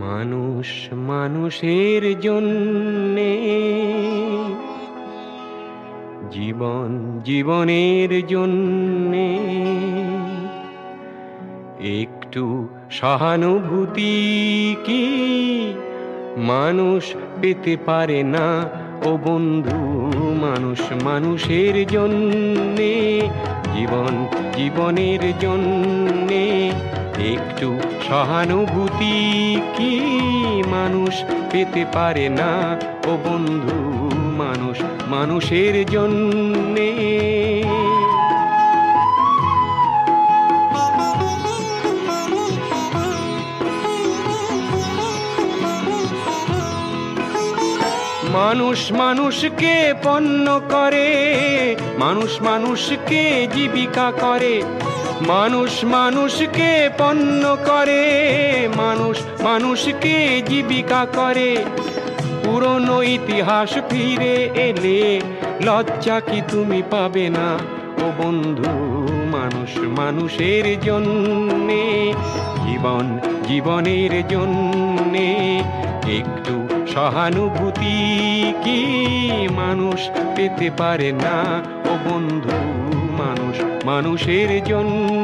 মানুষ মানুষের জন্যে। জীবন জীবনের জন্যে। একটু সহানুভূতি কি মানুষ পেতে পারে না? ও বন্ধু, মানুষ মানুষের জন্যে, জীবন জীবনের জন্যে। একটু সহানুভূতি কি মানুষ পেতে পারে না? ও বন্ধু, মানুষ, মানুষের জন্যে। মানুষ, মানুষকে পণ্য করে। মানুষ, মানুষকে জীবিকা করে। মানুষ মানুষকে পণ্য করে, মানুষ মানুষকে জীবিকা করে। পুরনো ইতিহাস ফিরে এলে লজ্জা কি তুমি পাবে না? ও বন্ধু, মানুষ মানুষের জন্যে, জীবন জীবনের জন্যে একটু সহানুভূতি কি মানুষ পেতে পারে না? ও বন্ধু মানুষ মানুষের জন্য।